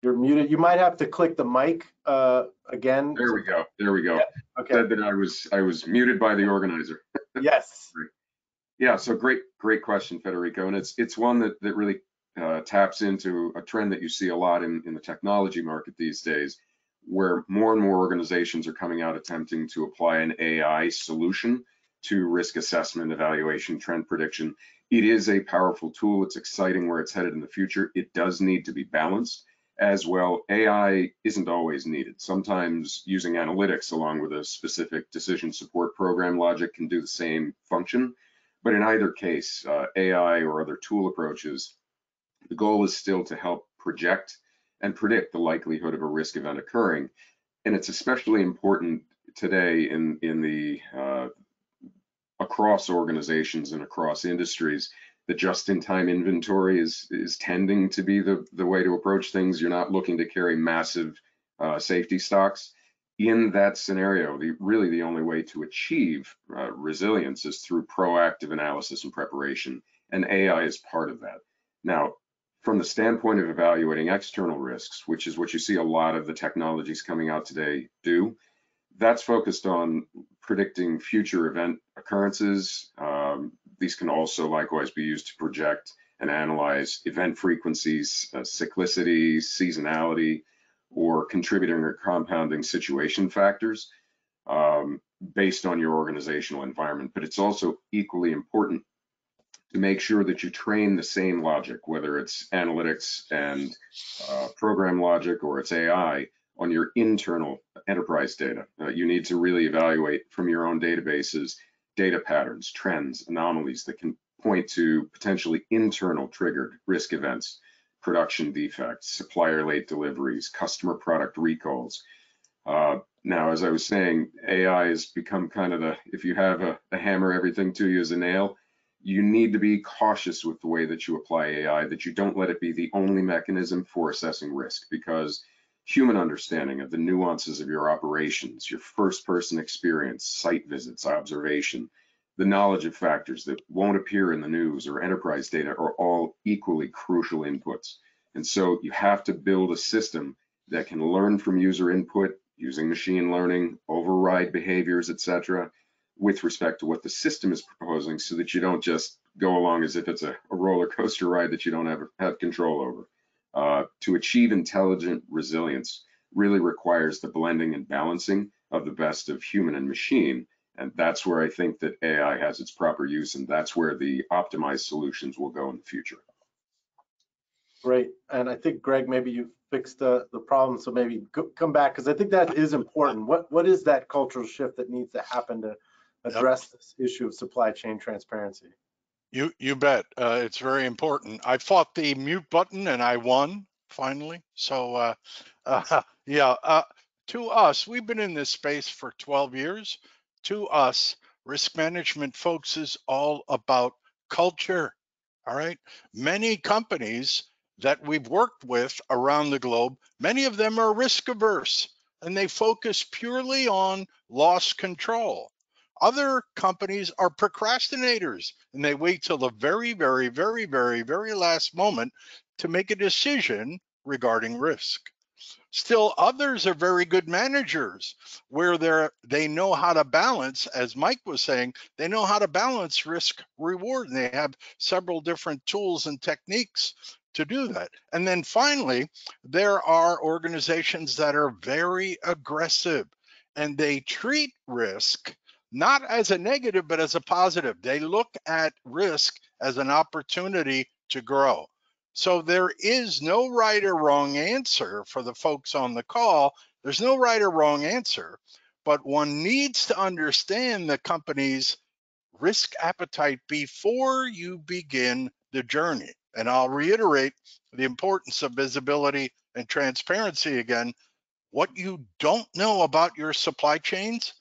You're muted. You might have to click the mic uh, again. There we go. There we go. Yeah. Okay. Said that I was I was muted by the organizer. yes. Yeah, so great, great question, Federico, and it's it's one that that really uh, taps into a trend that you see a lot in in the technology market these days, where more and more organizations are coming out attempting to apply an AI solution to risk assessment, evaluation, trend prediction. It is a powerful tool. It's exciting where it's headed in the future. It does need to be balanced as well. AI isn't always needed. Sometimes using analytics along with a specific decision support program logic can do the same function. But in either case, uh, AI or other tool approaches, the goal is still to help project and predict the likelihood of a risk event occurring. And it's especially important today in, in the uh, across organizations and across industries. The just-in-time inventory is is tending to be the, the way to approach things. You're not looking to carry massive uh, safety stocks in that scenario, the, really the only way to achieve uh, resilience is through proactive analysis and preparation, and AI is part of that. Now, from the standpoint of evaluating external risks, which is what you see a lot of the technologies coming out today do, that's focused on predicting future event occurrences. Um, these can also likewise be used to project and analyze event frequencies, uh, cyclicity, seasonality, or contributing or compounding situation factors um, based on your organizational environment. But it's also equally important to make sure that you train the same logic, whether it's analytics and uh, program logic or it's AI, on your internal enterprise data. Uh, you need to really evaluate from your own databases data patterns, trends, anomalies that can point to potentially internal triggered risk events, production defects, supplier late deliveries, customer product recalls. Uh, now, as I was saying, AI has become kind of the, if you have a, a hammer, everything to you is a nail. You need to be cautious with the way that you apply AI, that you don't let it be the only mechanism for assessing risk because human understanding of the nuances of your operations, your first person experience, site visits, observation, the knowledge of factors that won't appear in the news or enterprise data are all equally crucial inputs. And so you have to build a system that can learn from user input using machine learning, override behaviors, etc., with respect to what the system is proposing so that you don't just go along as if it's a, a roller coaster ride that you don't have, have control over. Uh, to achieve intelligent resilience really requires the blending and balancing of the best of human and machine. And that's where I think that AI has its proper use, and that's where the optimized solutions will go in the future. Great. And I think, Greg, maybe you fixed the, the problem, so maybe go, come back, because I think that is important. What What is that cultural shift that needs to happen to address this issue of supply chain transparency? You you bet. Uh, it's very important. I fought the mute button and I won finally. So uh, uh, yeah, uh, to us, we've been in this space for 12 years. To us, risk management folks is all about culture. All right. Many companies that we've worked with around the globe, many of them are risk averse and they focus purely on loss control. Other companies are procrastinators and they wait till the very, very, very, very, very last moment to make a decision regarding risk. Still, others are very good managers where they're they know how to balance, as Mike was saying, they know how to balance risk reward. And they have several different tools and techniques to do that. And then finally, there are organizations that are very aggressive and they treat risk not as a negative, but as a positive. They look at risk as an opportunity to grow. So there is no right or wrong answer for the folks on the call. There's no right or wrong answer, but one needs to understand the company's risk appetite before you begin the journey. And I'll reiterate the importance of visibility and transparency again. What you don't know about your supply chains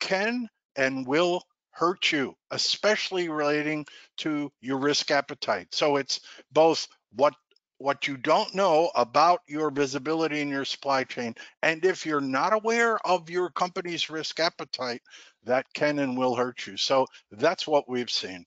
can and will hurt you, especially relating to your risk appetite. So it's both what what you don't know about your visibility in your supply chain and if you're not aware of your company's risk appetite that can and will hurt you so that's what we've seen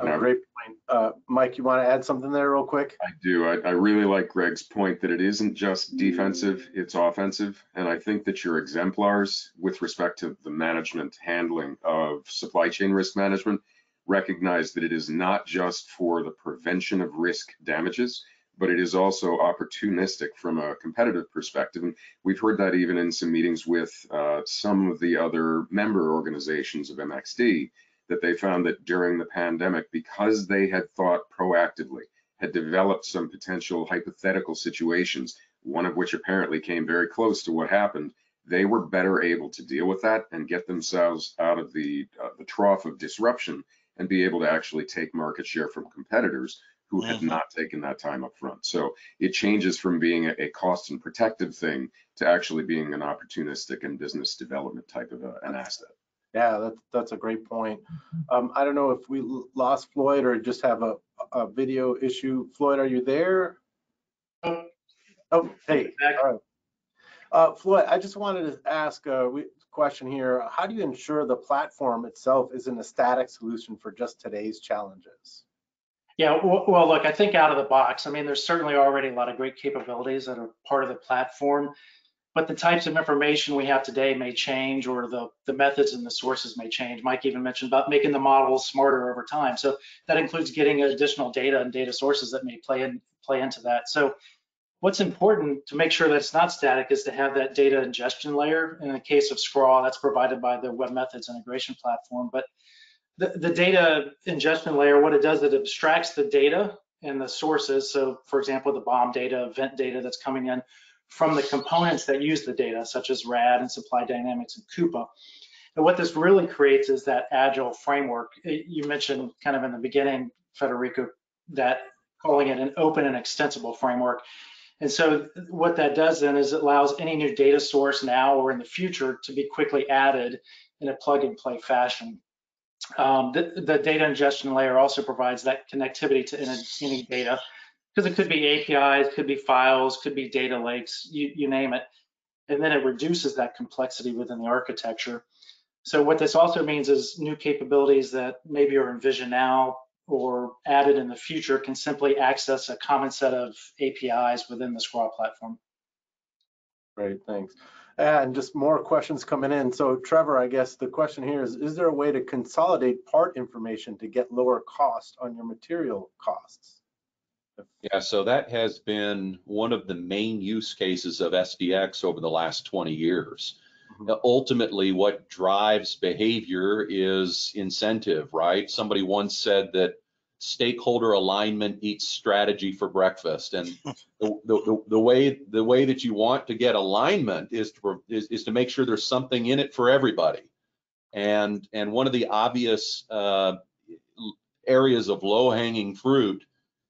a great point. Uh, Mike, you want to add something there real quick? I do. I, I, really like Greg's point that it isn't just defensive, it's offensive. And I think that your exemplars with respect to the management handling of supply chain risk management recognize that it is not just for the prevention of risk damages, but it is also opportunistic from a competitive perspective. And we've heard that even in some meetings with uh, some of the other member organizations of MXD that they found that during the pandemic, because they had thought proactively, had developed some potential hypothetical situations, one of which apparently came very close to what happened, they were better able to deal with that and get themselves out of the, uh, the trough of disruption and be able to actually take market share from competitors who had mm-hmm. not taken that time up front. So it changes from being a, a, cost and protective thing to actually being an opportunistic and business development type of a, an asset. Yeah, that's that's a great point. Um, I don't know if we lost Floyd or just have a, a video issue. Floyd, are you there? Oh, oh hey. All right. Uh, Floyd, I just wanted to ask a question here. How do you ensure the platform itself isn't a static solution for just today's challenges? Yeah, well, look, I think out of the box, I mean, there's certainly already a lot of great capabilities that are part of the platform but the types of information we have today may change or the, the methods and the sources may change. Mike even mentioned about making the models smarter over time. So that includes getting additional data and data sources that may play in play into that. So what's important to make sure that it's not static is to have that data ingestion layer. In the case of SCRA, that's provided by the webMethods integration platform. But the, the data ingestion layer, what it does, it abstracts the data and the sources. So for example, the BOM data, event data that's coming in from the components that use the data, such as RAAD and Supply Dynamics and Coupa. And what this really creates is that agile framework. You mentioned kind of in the beginning, Federico, that calling it an open and extensible framework. And so what that does then is it allows any new data source now or in the future to be quickly added in a plug and play fashion. Um, the, the, data ingestion layer also provides that connectivity to any, any data because it could be APIs, could be files, could be data lakes, you, you name it. And then it reduces that complexity within the architecture. So what this also means is new capabilities that maybe are in Vision now or added in the future can simply access a common set of APIs within the SCRA platform. Great, thanks. And just more questions coming in. So Trevor, I guess the question here is, is there a way to consolidate part information to get lower cost on your material costs? Yeah, so that has been one of the main use cases of SDX over the last 20 years. Mm-hmm. Ultimately, what drives behavior is incentive, right? Somebody once said that stakeholder alignment eats strategy for breakfast and the, the, the, way the way that you want to get alignment is to is, is to make sure there's something in it for everybody and and one of the obvious uh, areas of low hanging fruit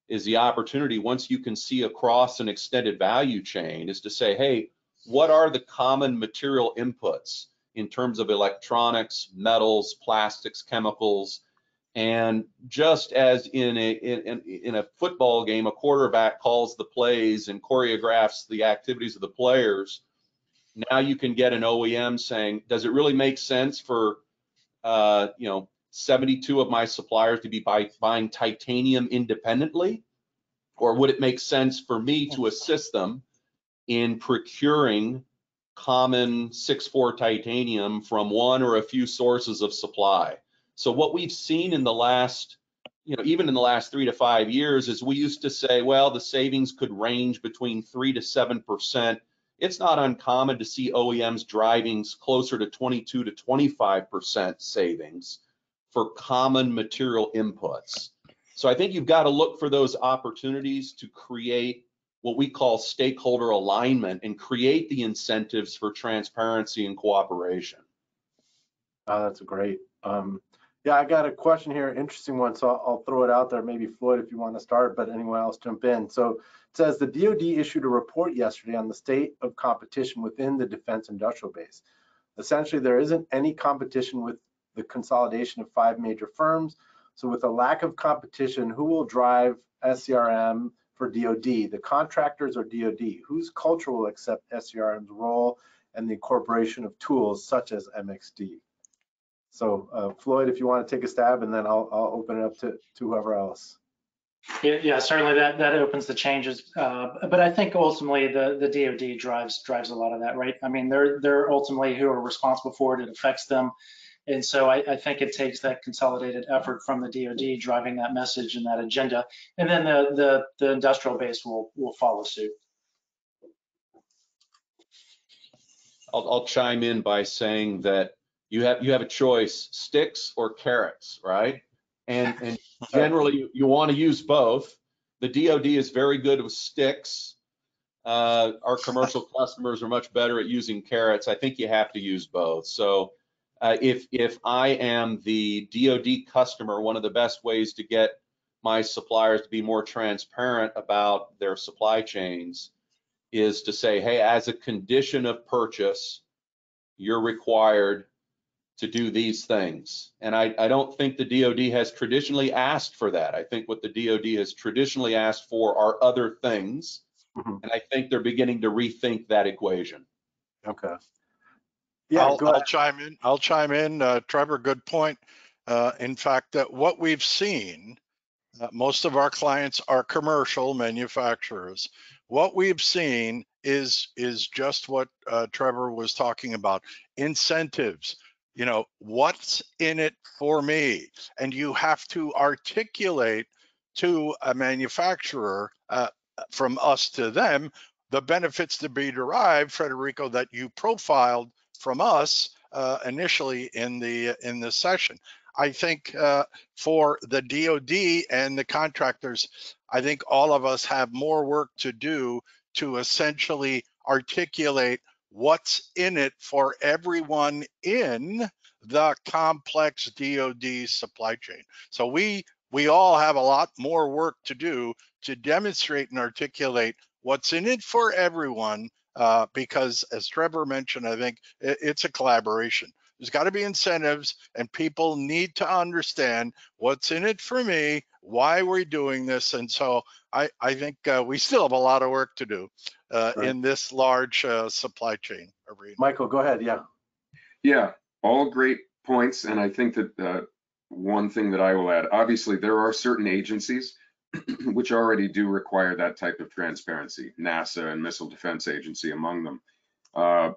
is the opportunity once you can see across an extended value chain is to say hey what are the common material inputs in terms of electronics metals plastics chemicals and just as in a in, in a football game, a quarterback calls the plays and choreographs the activities of the players. Now you can get an OEM saying, does it really make sense for uh, you know 72 of my suppliers to be buy, buying titanium independently, or would it make sense for me to assist them in procuring common 6-4 titanium from one or a few sources of supply? So what we've seen in the last, you know, even in the last three to five years is we used to say, well, the savings could range between three to 7%. It's not uncommon to see OEMs driving closer to 22 to 25% savings for common material inputs. So I think you've got to look for those opportunities to create what we call stakeholder alignment and create the incentives for transparency and cooperation. Oh, that's great. Um, yeah, I got a question here, interesting one, so I'll, I'll throw it out there. Maybe Floyd, if you want to start, but anyone else jump in. So it says the DoD issued a report yesterday on the state of competition within the defense industrial base. Essentially, there isn't any competition with the consolidation of five major firms. So with a lack of competition, who will drive SCRM for DoD? The contractors or DoD? Whose culture will accept SCRM's role and the incorporation of tools such as MXD? So uh, Floyd, if you want to take a stab, and then I'll, I'll open it up to, to whoever else. Yeah, yeah, certainly that that opens the changes, uh, but I think ultimately the the DoD drives drives a lot of that, right? I mean, they're they're ultimately who are responsible for it. It affects them, and so I, I think it takes that consolidated effort from the DoD driving that message and that agenda, and then the the the industrial base will will follow suit. I'll, I'll chime in by saying that you have you have a choice sticks or carrots right? And and generally you, you want to use both. The dod is very good with sticks. Uh, our commercial customers are much better at using carrots. I think you have to use both. So uh, if if i am the dod customer one of the best ways to get my suppliers to be more transparent about their supply chains is to say hey as a condition of purchase you're required to do these things. And I, I don't think the DoD has traditionally asked for that. I think what the DoD has traditionally asked for are other things. Mm-hmm. And I think they're beginning to rethink that equation. Okay. Yeah, I'll, I'll chime in. I'll chime in. Uh, Trevor, good point. Uh, in fact, that what we've seen, uh, most of our clients are commercial manufacturers. What we've seen is is just what uh, Trevor was talking about: incentives you know, what's in it for me? And you have to articulate to a manufacturer uh, from us to them the benefits to be derived, Federico, that you profiled from us uh, initially in the in the session. I think uh, for the DoD and the contractors, I think all of us have more work to do to essentially articulate what's in it for everyone in the complex DoD supply chain. So we we all have a lot more work to do to demonstrate and articulate what's in it for everyone uh, because as Trevor mentioned, I think it, it's a collaboration. There's got to be incentives and people need to understand what's in it for me, why we're doing this. And so I, I think uh, we still have a lot of work to do uh, Right. in this large uh, supply chain arena. Michael, go ahead. Yeah. Yeah, all great points. And I think that uh, one thing that I will add, obviously, there are certain agencies which already do require that type of transparency, NASA and Missile Defense Agency among them. Uh,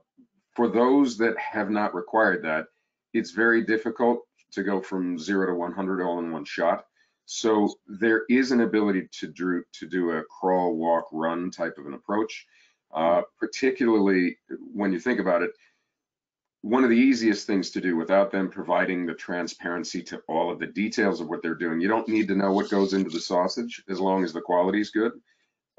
for those that have not required that, it's very difficult to go from zero to 100 all in one shot. So there is an ability to do, to do a crawl, walk, run type of an approach, uh, particularly when you think about it, one of the easiest things to do without them providing the transparency to all of the details of what they're doing. You don't need to know what goes into the sausage as long as the quality is good.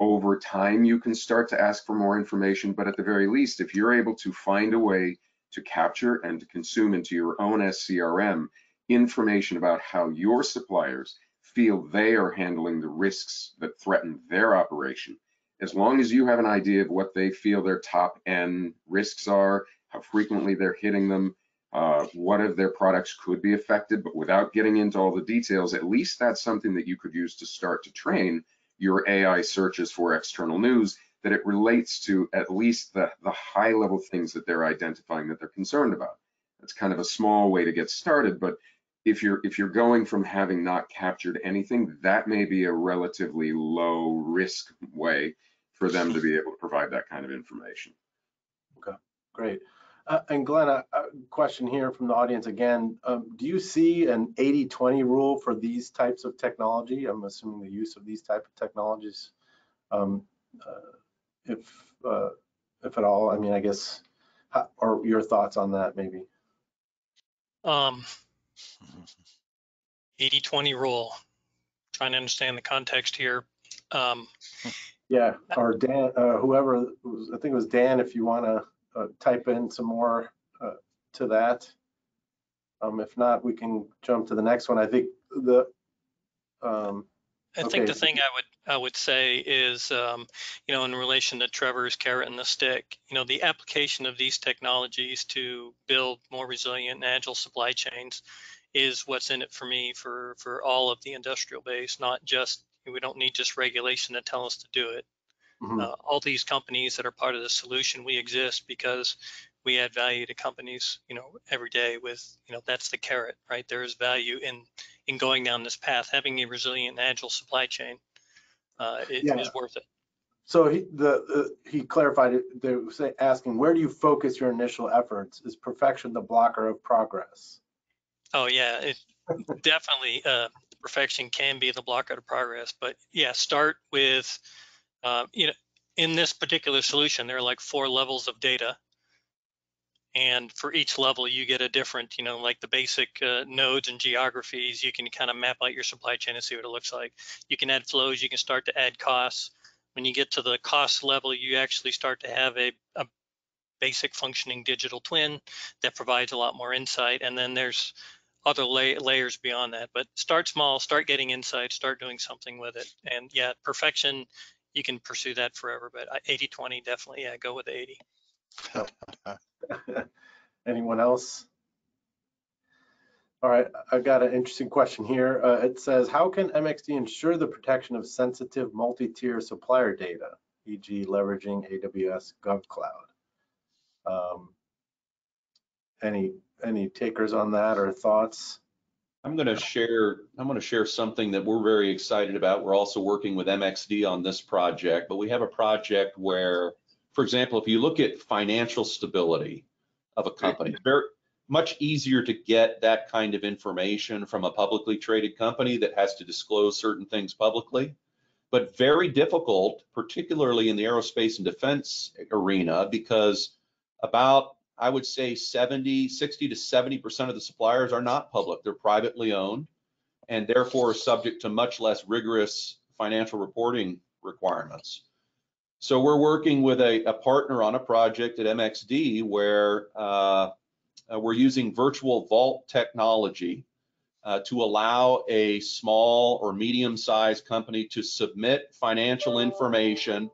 Over time, you can start to ask for more information, but at the very least, if you're able to find a way to capture and to consume into your own SCRM information about how your suppliers feel they are handling the risks that threaten their operation, as long as you have an idea of what they feel their top end risks are, how frequently they're hitting them, uh, what of their products could be affected, but without getting into all the details, at least that's something that you could use to start to train your AI searches for external news that it relates to at least the, the high level things that they're identifying that they're concerned about. That's kind of a small way to get started, but if you're if you're going from having not captured anything, that may be a relatively low risk way for them to be able to provide that kind of information. Okay, great. Uh, and Glenn, a, a question here from the audience again. Um, do you see an 80-20 rule for these types of technology? I'm assuming the use of these type of technologies. Um, uh, if uh, if at all, I mean, I guess, how, or your thoughts on that maybe? Um, 80-20 rule, trying to understand the context here. Um, Yeah, or Dan, uh, whoever, I think it was Dan, if you want to uh, type in some more uh, to that. Um, If not, we can jump to the next one. I think the, um, I think Okay. the thing I would I would say is, um, you know, in relation to Trevor's carrot and the stick, you know, the application of these technologies to build more resilient and agile supply chains is what's in it for me for for all of the industrial base, not just we don't need just regulation to tell us to do it. Mhm. Uh, all these companies that are part of the solution, we exist because we add value to companies, you know, every day with, you know, that's the carrot, right? There is value in in going down this path, having a resilient and agile supply chain uh, is, Yeah. is worth it. So he, the, the- he clarified it, they were say, asking, where do you focus your initial efforts? Is perfection the blocker of progress? Oh yeah, it definitely uh, perfection can be the blocker to progress, but yeah, start with uh, you know in this particular solution there are like four levels of data, and for each level you get a different you know like the basic uh, nodes and geographies. You can kind of map out your supply chain and see what it looks like. You can add flows. You can start to add costs. When you get to the cost level, you actually start to have a, a basic functioning digital twin that provides a lot more insight. And then there's other lay, layers beyond that. But start small, start getting insight, start doing something with it. And yeah, perfection, you can pursue that forever. But 80 20, definitely, yeah, go with 80. Anyone else? All right, I've got an interesting question here. Uh, it says, how can MXD ensure the protection of sensitive multi-tier supplier data, e.g. leveraging AWS GovCloud? Um, Any, any takers on that or thoughts? I'm going to share, I'm going to share something that we're very excited about. We're also working with MXD on this project, but we have a project where, for example, if you look at financial stability of a company, very much easier to get that kind of information from a publicly traded company that has to disclose certain things publicly, but very difficult, particularly in the aerospace and defense arena, because about I would say 70, 60 to 70% of the suppliers are not public. They're privately owned and therefore subject to much less rigorous financial reporting requirements. So we're working with a, a partner on a project at MXD where uh, we're using virtual vault technology uh, to allow a small or medium-sized company to submit financial information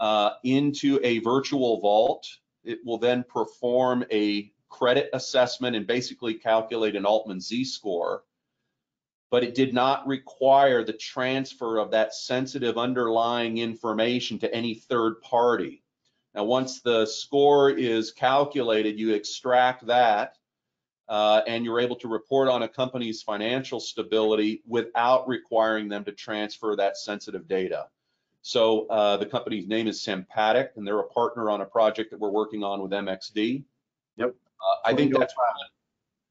uh, into a virtual vault. It will then perform a credit assessment and basically calculate an Altman Z-score but it did not require the transfer of that sensitive underlying information to any third party. Now, once the score is calculated, you extract that uh, and you're able to report on a company's financial stability without requiring them to transfer that sensitive data. So uh, the company's name is Sympatic, and they're a partner on a project that we're working on with MXD. Yep. Uh, I think that's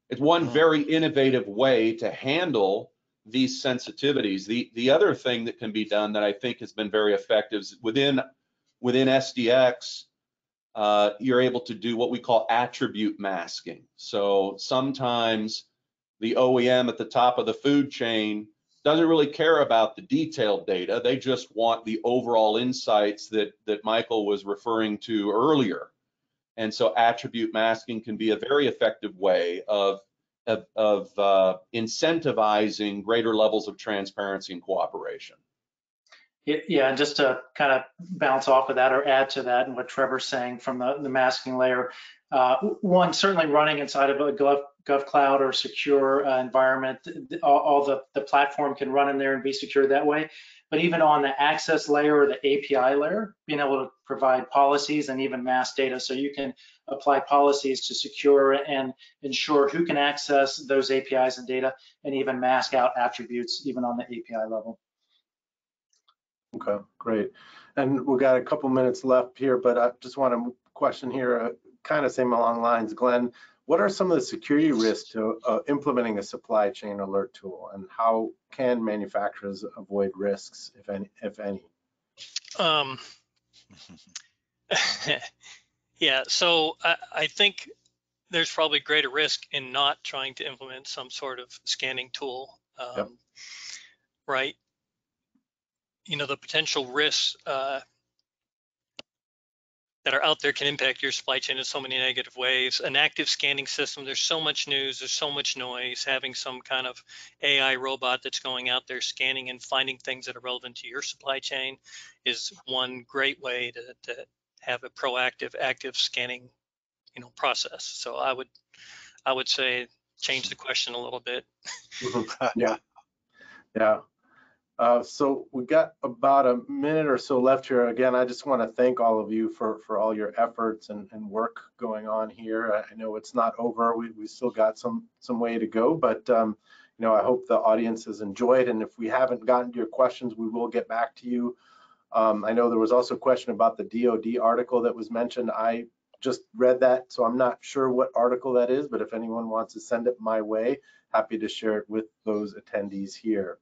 it's one very innovative way to handle these sensitivities. The the other thing that can be done that I think has been very effective is within within SDX, uh, you're able to do what we call attribute masking. So sometimes the OEM at the top of the food chain doesn't really care about the detailed data. They just want the overall insights that that Michael was referring to earlier. And so attribute masking can be a very effective way of, of, of uh, incentivizing greater levels of transparency and cooperation. Yeah, and just to kind of bounce off of that or add to that and what Trevor's saying from the, the masking layer, uh, one, certainly running inside of a Gov, GovCloud or secure uh, environment, all, all, the, the platform can run in there and be secure that way. But even on the access layer or the API layer, being able to provide policies and even mass data so you can apply policies to secure and ensure who can access those APIs and data and even mask out attributes even on the API level. Okay, great. And we've got a couple minutes left here, but I just want to question here, uh, kind of same along lines. Glenn, what are some of the security risks to uh, implementing a supply chain alert tool and how can manufacturers avoid risks, if any? If any? Um, yeah, so I, I, think there's probably greater risk in not trying to implement some sort of scanning tool, um, yep. right? You know, the potential risks uh, that are out there can impact your supply chain in so many negative ways. An active scanning system, there's so much news, there's so much noise. Having some kind of AI robot that's going out there scanning and finding things that are relevant to your supply chain is one great way to, to have a proactive, active scanning, you know, process. So I would, I would say change the question a little bit. yeah, yeah. Uh, so we got about a minute or so left here. Again, I just want to thank all of you for, for all your efforts and, and work going on here. I know it's not over. We, we still got some some way to go, but um, you know, I hope the audience has enjoyed. And if we haven't gotten to your questions, we will get back to you. Um, I know there was also a question about the DoD article that was mentioned. I just read that, so I'm not sure what article that is, but if anyone wants to send it my way, happy to share it with those attendees here.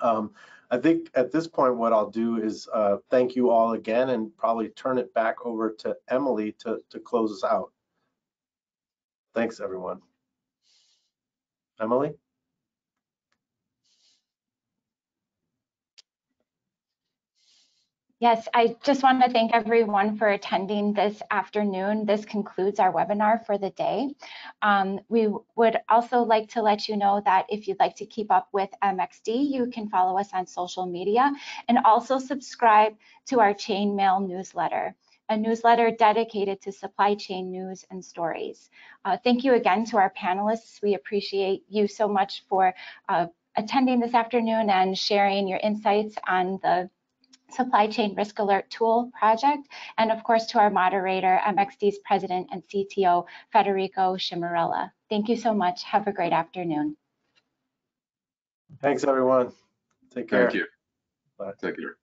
Um, I think at this point, what I'll do is uh, thank you all again and probably turn it back over to Emily to, to close us out. Thanks, everyone. Emily? Yes, I just want to thank everyone for attending this afternoon. This concludes our webinar for the day. Um, we would also like to let you know that if you'd like to keep up with MXD, you can follow us on social media and also subscribe to our chainmail newsletter a newsletter dedicated to supply chain news and stories. Uh, thank you again to our panelists. We appreciate you so much for uh, attending this afternoon and sharing your insights on the Supply Chain Risk Alert Tool project, and of course to our moderator, MXD's President and CTO, Federico Sciammarella. Thank you so much. Have a great afternoon. Thanks, everyone. Take care. Thank you. Bye. Take care.